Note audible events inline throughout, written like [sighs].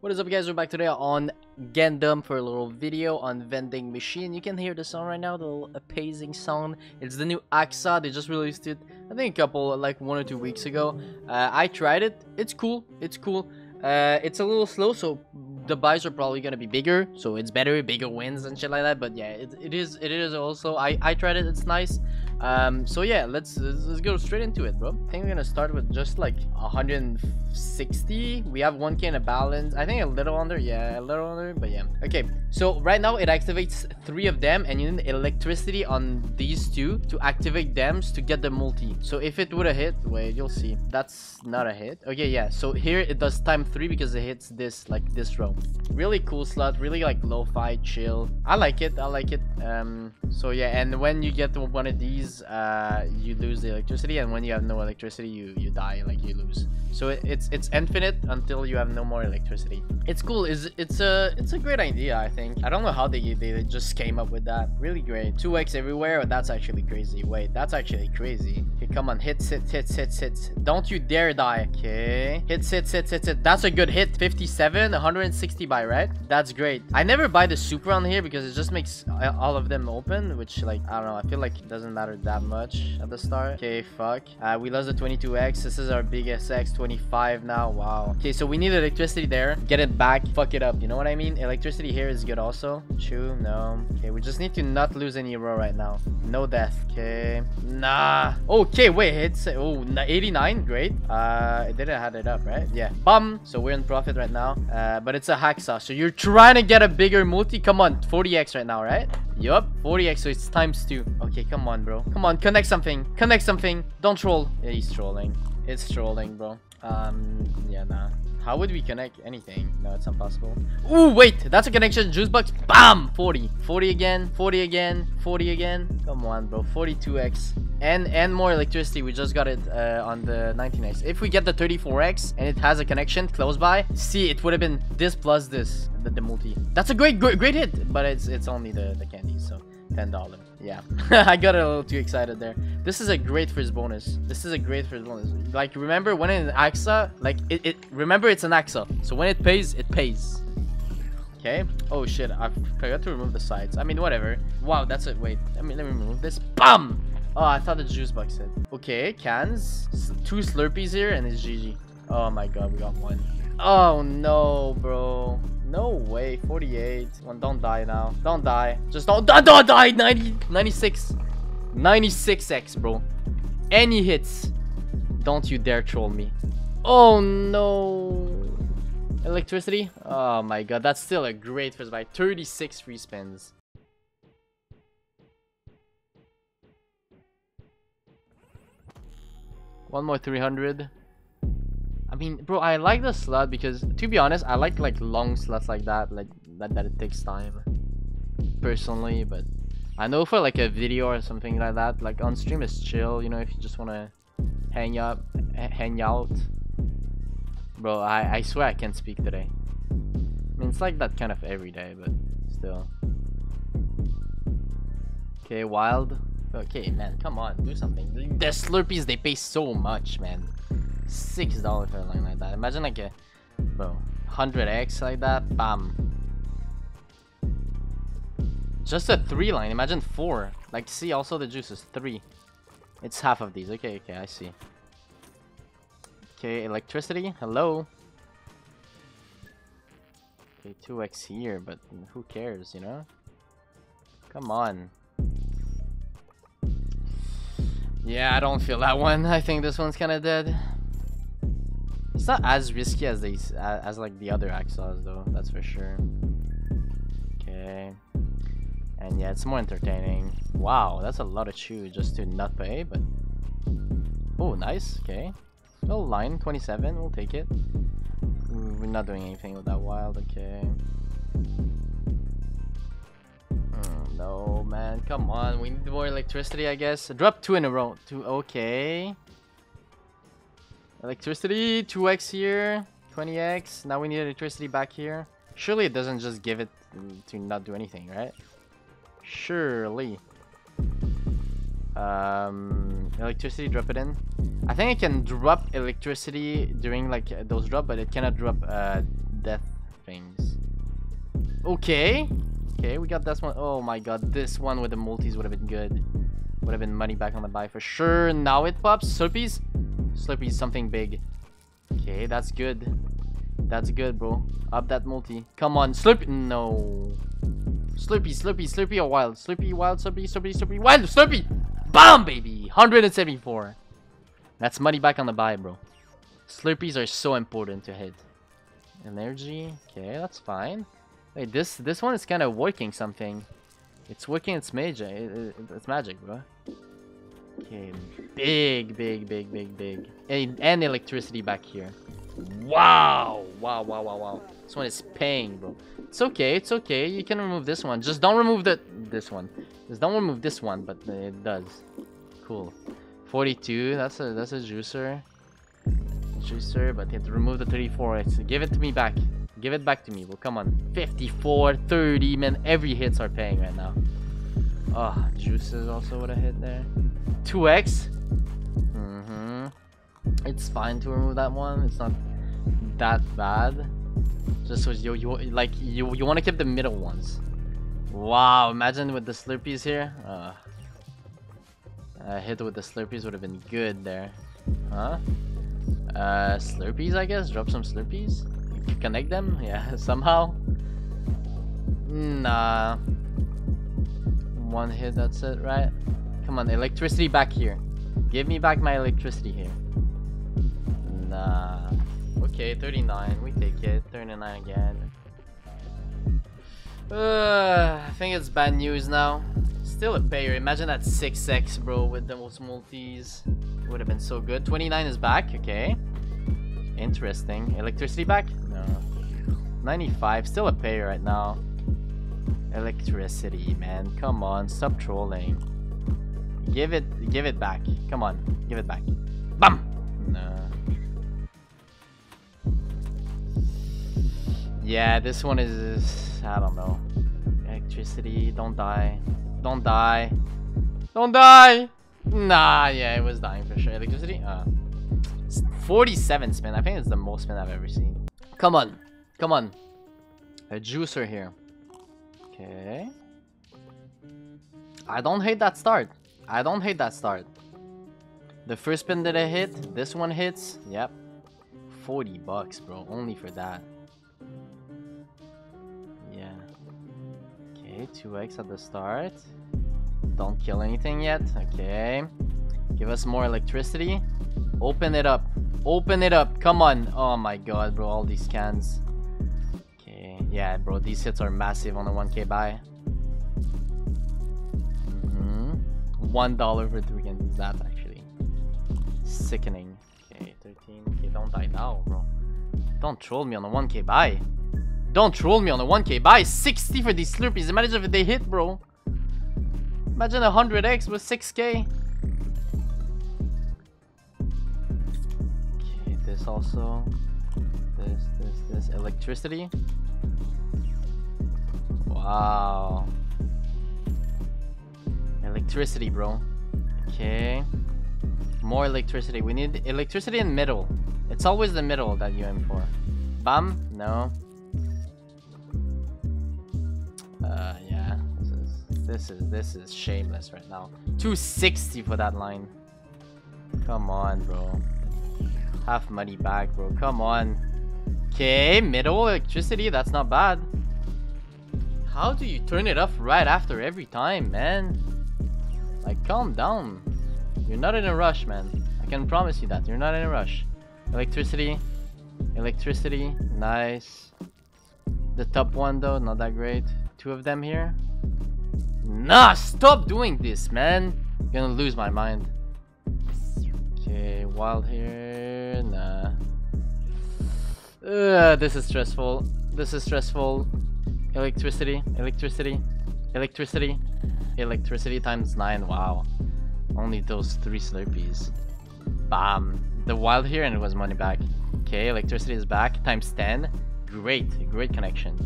What is up guys, we're back today on Gamdom for a little video on vending machine. You can hear the song right now, the little sound. It's the new Hacksaw, they just released it, I think a couple, like one or two weeks ago. Uh, I tried it, it's cool, it's cool. Uh, it's a little slow, so the buys are probably gonna be bigger, so it's better, bigger wins and shit like that. But yeah, it, it is, it is also, I, I tried it, it's nice. Um, so yeah, let's, let's, let's go straight into it, bro. I think we're gonna start with just like 160. We have 1k in a balance. I think a little under, yeah, a little under, but yeah. Okay, so right now it activates three of them, and you need electricity on these two to activate them to get the multi. So if it would have hit, wait, you'll see. That's not a hit. Okay, yeah. So here it does time three because it hits this like this row. Really cool slot. Really like lo-fi, chill. I like it. I like it. Um. So yeah, and when you get one of these uh, you lose the electricity, and when you have no electricity, you you die, like you lose. So it, it's it's infinite until you have no more electricity. It's cool. Is it's a it's a great idea. I think. I don't know how they they just came up with that. Really great. 2x everywhere. That's actually crazy. Wait, that's actually crazy. Come on. Hits, hits, hits, hits, hits. Don't you dare die. Okay. Hits, hits, hits, hits, hits. That's a good hit. 57, 160 buy, right? That's great. I never buy the super on here because it just makes all of them open, which like I don't know. I feel like it doesn't matter that much at the start. Okay, fuck. Uh, we lost the 22x. This is our biggest X. 25 now. Wow. Okay, so we need electricity there. Get it back. Fuck it up. You know what I mean? Electricity here is good also. Chew. No. Okay, we just need to not lose any row right now. No death. Okay. Nah. Okay, wait. It's oh 89. Great. Uh, it didn't have it up, right? Yeah. Bum. So we're in profit right now. Uh, but it's a hacksaw. So you're trying to get a bigger multi. Come on, 40x right now, right? Yup, 40x, so it's times 2. Okay, come on, bro. Come on, connect something. Connect something. Don't troll. Yeah, he's trolling. It's trolling, bro. Um, yeah, nah. How would we connect anything? No, it's impossible. Ooh, wait! That's a connection. Juice box. Bam! 40. 40 again. 40 again. 40 again. Come on, bro. 42x. And and more electricity. We just got it uh, on the 19x. If we get the 34x and it has a connection close by, see, it would have been this plus this, the, the multi. That's a great, great, great hit. But it's it's only the, the candies, so $10. Yeah, [laughs] I got a little too excited there. This is a great first bonus. This is a great first bonus. Like, remember when in Hacksaw, like, it, it remember it's an Hacksaw. So when it pays, it pays. Okay. Oh shit, I forgot to remove the sides. I mean, whatever. Wow, that's it. Wait, I mean, let me remove this. Bam! Oh, I thought the juice box hit. Okay, cans. Two Slurpees here, and it's GG. Oh my god, we got one. Oh no, bro. No way. 48. One, don't die now. Don't die. Just don't, don't, don't die. 90, 96. 96x, bro. Any hits. Don't you dare troll me. Oh, no. Electricity? Oh, my God. That's still a great first buy. 36 free spins. One more 300. I mean, bro, I like the slot because, to be honest, I like like long slots like that, like that, that it takes time. Personally, but I know for like a video or something like that, like on stream is chill, you know, if you just want to hang up, hang out. Bro, I, I swear I can't speak today. I mean, it's like that kind of every day, but still. Okay, wild. Okay, man, come on, do something. The Slurpees, they pay so much, man six dollars for line like that. Imagine like a bro, hundred X like that, bam. Just a three line, imagine four. Like see also the juice is three. It's half of these. Okay, okay, I see. Okay, electricity, hello. Okay, 2x here, but who cares, you know? Come on. Yeah, I don't feel that one. I think this one's kind of dead. It's not as risky as these, as like the other Hacksaws though, that's for sure. Okay. And yeah, it's more entertaining. Wow, that's a lot of chew just to not pay, but... Oh, nice, okay. Little line, 27, we'll take it. We're not doing anything with that wild, okay. Mm, no, man, come on. We need more electricity, I guess. Drop two in a row. Two, okay. Electricity, 2x here, 20x. Now we need electricity back here. Surely it doesn't just give it to not do anything, right? Surely. Um, electricity, drop it in. I think it can drop electricity during like those drop, but it cannot drop uh, death things. Okay. Okay, we got this one. Oh my god, this one with the multis would have been good. Would have been money back on the buy for sure. Now it pops. Slurpees? Slurpees, something big. Okay, that's good. That's good, bro. Up that multi. Come on, Slurpee. No. Slurpee, Slurpee, Slurpee or wild? Slurpee, wild, Slurpee, Slurpee, Slurpee, wild, Slurpee! BAM, baby! 174. That's money back on the buy, bro. Slurpees are so important to hit. Energy. Okay, that's fine. Wait, this this one is kind of working something. It's working its magic. It, it, it's magic, bro. Okay, big, big, big, big, big. And, and electricity back here. Wow! Wow, wow, wow, wow. This one is paying, bro. It's okay, it's okay. You can remove this one. Just don't remove the this one. Just don't remove this one, but it does. Cool. 42, that's a that's a juicer. Juicer, but you have to remove the 34. So give it to me back. Give it back to me. Well, come on. 54, 30, man. Every hits are paying right now. Oh, juices also would have hit there. 2x. Mm-hmm. It's fine to remove that one. It's not that bad. Just so you, you like you you want to keep the middle ones. Wow, imagine with the Slurpees here. Uh, a hit with the Slurpees would have been good there. Huh? Uh, Slurpees, I guess? Drop some Slurpees? Connect them? [laughs] Yeah, somehow? Nah. One hit, that's it, right? Come on, electricity back here. Give me back my electricity here. Nah. Okay, 39. We take it. 39 again. Uh, [sighs] I think it's bad news now. Still a payer. Imagine that 6x, bro, with those multis. Would have been so good. 29 is back. Okay. Interesting. Electricity back? No. 95. Still a payer right now. Electricity, man. Come on. Stop trolling. Give it, give it back. Come on. Give it back. Bam! No. Yeah, this one is... I don't know. Electricity, don't die. Don't die. Don't die! Nah, yeah, it was dying for sure. Electricity? Uh, 47 spin. I think it's the most spin I've ever seen. Come on. Come on. A juicer here. Okay. I don't hate that start. I don't hate that start. The first spin that I hit, this one hits. Yep. 40 bucks, bro. Only for that. Yeah. Okay, 2x at the start. Don't kill anything yet. Okay. Give us more electricity. Open it up. Open it up. Come on. Oh my god, bro. All these cans. Yeah, bro. These hits are massive on the 1k buy. Mm -hmm. One dollar for three cans. That's actually sickening. Okay, 13. Okay, don't die now, bro. Don't troll me on the 1k buy. Don't troll me on a 1k. Buy 60 for these Slurpees. Imagine if they hit, bro. Imagine a 100x with 6k. Okay, this also. This, this, this. Electricity. Wow. Electricity, bro. Okay. More electricity. We need electricity in middle. It's always the middle that you aim for. Bam? No. Uh, yeah. This is, this is this is shameless right now. 260 for that line. Come on, bro. Half money back, bro. Come on. Okay, middle electricity. That's not bad. How do you turn it off right after every time, man? Like, calm down. You're not in a rush, man. I can promise you that. You're not in a rush. Electricity. Electricity. Nice. The top one, though, not that great two of them here. Nah, stop doing this, man. I'm gonna lose my mind. Okay, wild here. Ugh, this is stressful. This is stressful. Electricity, electricity, electricity, electricity times nine. Wow. Only those three Slurpees. Bam. The wild here and it was money back. Okay, electricity is back. Times 10. Great, great connection.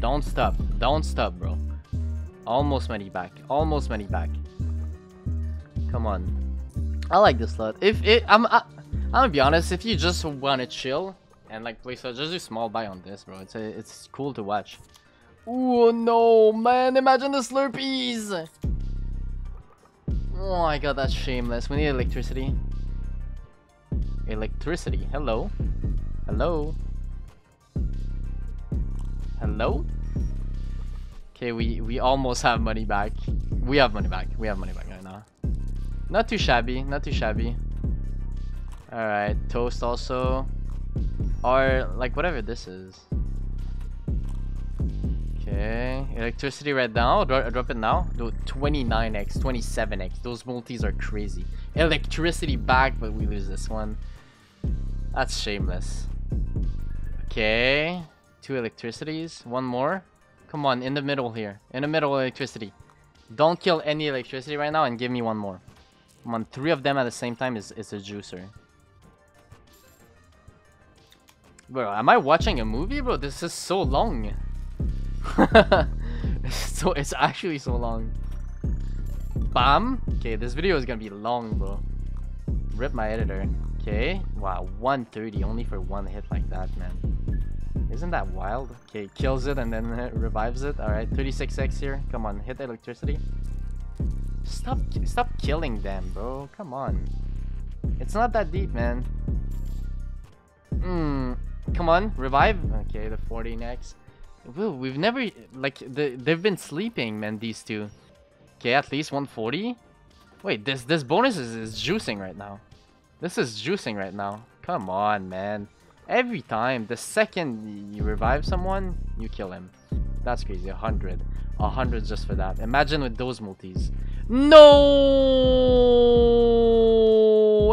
Don't stop. Don't stop, bro. Almost money back. Almost money back. Come on. I like this lot. If it, I'm, I, I'm gonna be honest. If you just want to chill, And like, please, so just do small buy on this, bro. It's a, it's cool to watch. Oh no, man! Imagine the Slurpees. Oh my god, that's shameless. We need electricity. Electricity. Hello. Hello. Hello. Okay, we we almost have money back. We have money back. We have money back right now. Not too shabby. Not too shabby. All right, toast also. Or, like, whatever this is. Okay, electricity right now. Dro drop it now. Do 29x, 27x. Those multis are crazy. Electricity back, but we lose this one. That's shameless. Okay, two electricities. One more. Come on, in the middle here. In the middle, electricity. Don't kill any electricity right now and give me one more. Come on, three of them at the same time is, is a juicer. Bro, am I watching a movie, bro? This is so long. [laughs] so it's actually so long. Bam. Okay, this video is gonna be long, bro. Rip my editor. Okay. Wow, 130 only for one hit like that, man. Isn't that wild? Okay, kills it and then revives it. Alright, 36x here. Come on, hit the electricity. Stop, stop killing them, bro. Come on. It's not that deep, man. Hmm. Come on, revive. Okay, the 40 next. We've never like the they've been sleeping, man. These two. Okay, at least 140. Wait, this this bonus is, is juicing right now. This is juicing right now. Come on, man. Every time, the second you revive someone, you kill him. That's crazy. 100. 100 just for that. Imagine with those multis. No!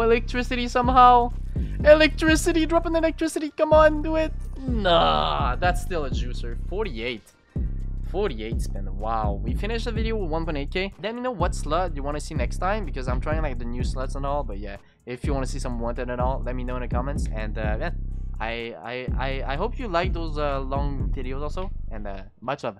Electricity somehow. Electricity, dropping electricity. Come on, do it. Nah, that's still a juicer. 48. 48 spin. Wow. We finished the video with 1.8k. Let me know what slot you want to see next time because I'm trying like the new slots and all. But yeah, if you want to see some wanted and all, let me know in the comments. And uh, yeah, I, I, I, I hope you like those uh, long videos also. And uh, much love.